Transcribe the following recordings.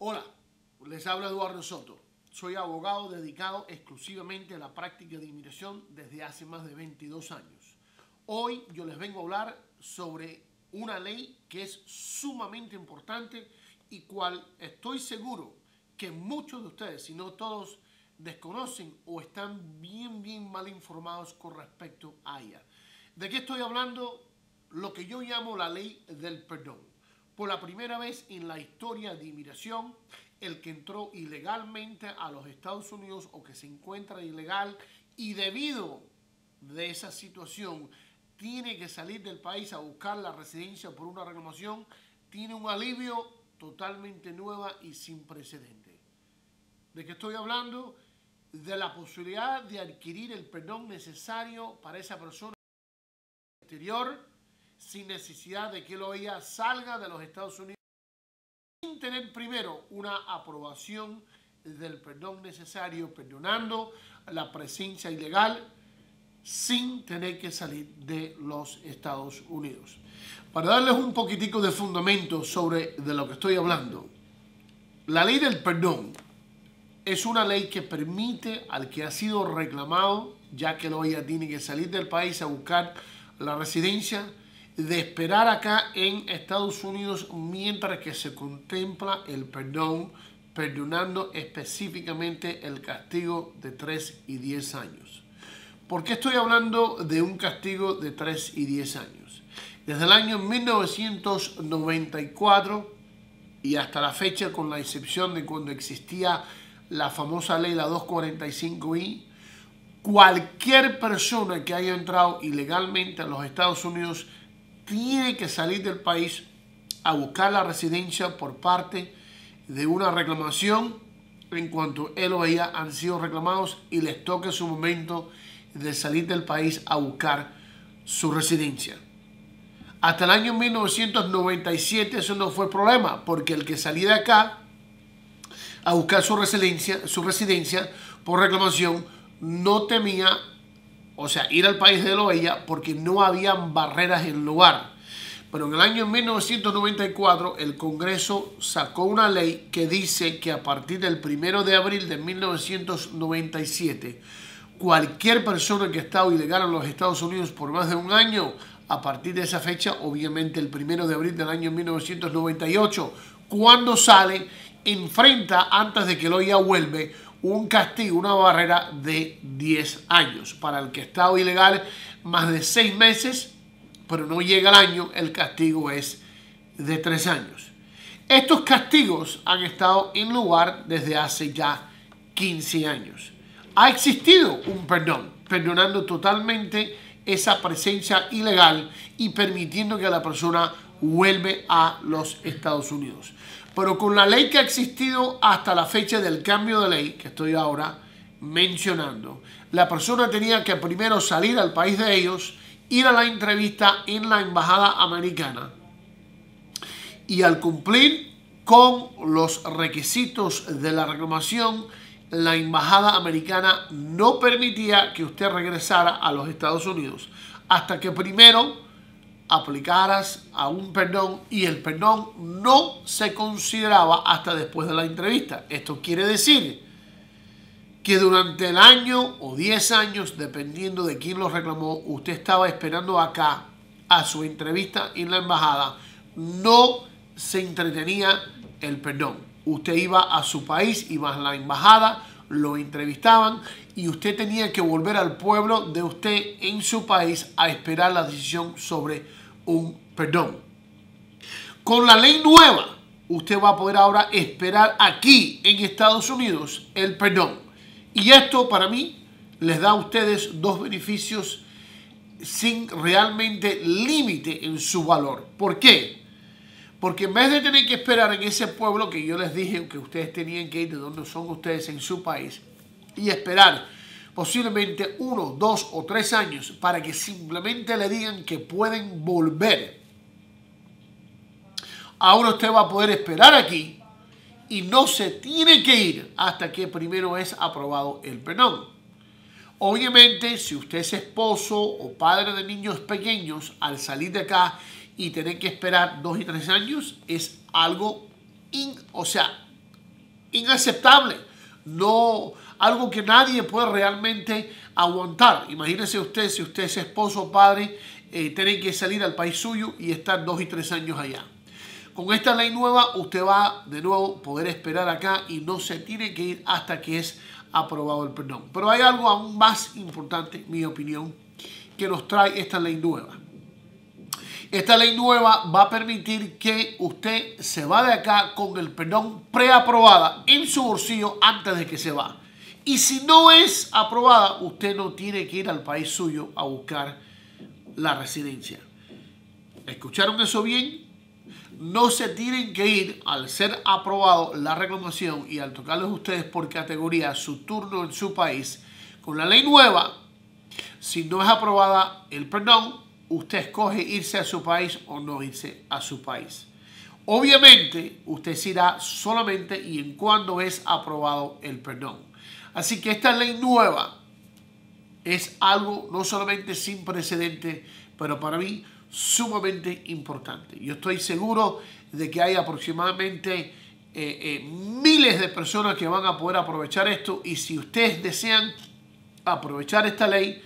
Hola, les habla Eduardo Soto. Soy abogado dedicado exclusivamente a la práctica de inmigración desde hace más de 22 años. Hoy yo les vengo a hablar sobre una ley que es sumamente importante y cual estoy seguro que muchos de ustedes, si no todos, desconocen o están bien, bien mal informados con respecto a ella. ¿De qué estoy hablando? Lo que yo llamo la ley del perdón. Por la primera vez en la historia de inmigración, el que entró ilegalmente a los Estados Unidos o que se encuentra ilegal y debido de esa situación tiene que salir del país a buscar la residencia por una reclamación, tiene un alivio totalmente nueva y sin precedente. ¿De qué estoy hablando? De la posibilidad de adquirir el perdón necesario para esa persona exterior sin necesidad de que lo ella salga de los Estados Unidos sin tener primero una aprobación del perdón necesario, perdonando la presencia ilegal sin tener que salir de los Estados Unidos. Para darles un poquitico de fundamento sobre de lo que estoy hablando, la ley del perdón es una ley que permite al que ha sido reclamado, ya que lo ella tiene que salir del país a buscar la residencia, de esperar acá en Estados Unidos mientras que se contempla el perdón, perdonando específicamente el castigo de 3 y 10 años. ¿Por qué estoy hablando de un castigo de 3 y 10 años? Desde el año 1994 y hasta la fecha, con la excepción de cuando existía la famosa ley, la 245i, cualquier persona que haya entrado ilegalmente a los Estados Unidos tiene que salir del país a buscar la residencia por parte de una reclamación en cuanto él o ella han sido reclamados y les toque su momento de salir del país a buscar su residencia. Hasta el año 1997 eso no fue problema, porque el que salía de acá a buscar su residencia, su residencia por reclamación no temía o sea, ir al país de él o ella, porque no habían barreras en lugar. Pero en el año 1994 el Congreso sacó una ley que dice que a partir del 1 de abril de 1997, cualquier persona que ha estado ilegal en los Estados Unidos por más de un año, a partir de esa fecha, obviamente el 1 de abril del año 1998, cuando sale, enfrenta antes de que lo ya vuelve un castigo, una barrera de 10 años. Para el que está ilegal, más de 6 meses, pero no llega el año, el castigo es de 3 años. Estos castigos han estado en lugar desde hace ya 15 años. Ha existido un perdón, perdonando totalmente esa presencia ilegal y permitiendo que la persona vuelve a los Estados Unidos. Pero con la ley que ha existido hasta la fecha del cambio de ley, que estoy ahora mencionando, la persona tenía que primero salir al país de ellos, ir a la entrevista en la embajada americana y al cumplir con los requisitos de la reclamación, la embajada americana no permitía que usted regresara a los Estados Unidos hasta que primero aplicaras a un perdón y el perdón no se consideraba hasta después de la entrevista. Esto quiere decir que durante el año o 10 años, dependiendo de quién lo reclamó, usted estaba esperando acá a su entrevista en la embajada, no se entretenía el perdón. Usted iba a su país, iba a la embajada, lo entrevistaban y usted tenía que volver al pueblo de usted en su país a esperar la decisión sobre un perdón. Con la ley nueva, usted va a poder ahora esperar aquí en Estados Unidos el perdón. Y esto para mí les da a ustedes dos beneficios sin realmente límite en su valor. ¿Por qué? Porque en vez de tener que esperar en ese pueblo que yo les dije que ustedes tenían que ir de donde son ustedes en su país y esperar posiblemente uno, dos o tres años para que simplemente le digan que pueden volver. Ahora usted va a poder esperar aquí y no se tiene que ir hasta que primero es aprobado el perdón. Obviamente, si usted es esposo o padre de niños pequeños, al salir de acá y tener que esperar dos y tres años, es algo, o sea, inaceptable, no algo que nadie puede realmente aguantar. Imagínese usted, si usted es esposo o padre, eh, tiene que salir al país suyo y estar dos y tres años allá. Con esta ley nueva, usted va de nuevo poder esperar acá y no se tiene que ir hasta que es aprobado el perdón. Pero hay algo aún más importante, mi opinión, que nos trae esta ley nueva. Esta ley nueva va a permitir que usted se va de acá con el perdón preaprobada en su bolsillo antes de que se va. Y si no es aprobada, usted no tiene que ir al país suyo a buscar la residencia. ¿Escucharon eso bien? No se tienen que ir al ser aprobado la reclamación y al tocarles ustedes por categoría su turno en su país. Con la ley nueva, si no es aprobada el perdón, usted escoge irse a su país o no irse a su país. Obviamente, usted irá solamente y en cuando es aprobado el perdón. Así que esta ley nueva es algo no solamente sin precedente, pero para mí sumamente importante. Yo estoy seguro de que hay aproximadamente eh, eh, miles de personas que van a poder aprovechar esto y si ustedes desean aprovechar esta ley,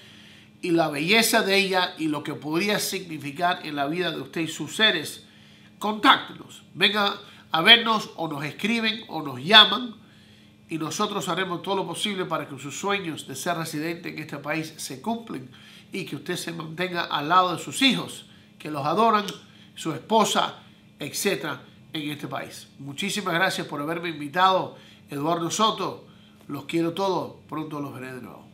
y la belleza de ella y lo que podría significar en la vida de usted y sus seres, contáctenos. Venga a vernos o nos escriben o nos llaman y nosotros haremos todo lo posible para que sus sueños de ser residente en este país se cumplen y que usted se mantenga al lado de sus hijos, que los adoran, su esposa, etcétera, en este país. Muchísimas gracias por haberme invitado, Eduardo Soto. Los quiero todos. Pronto los veré de nuevo.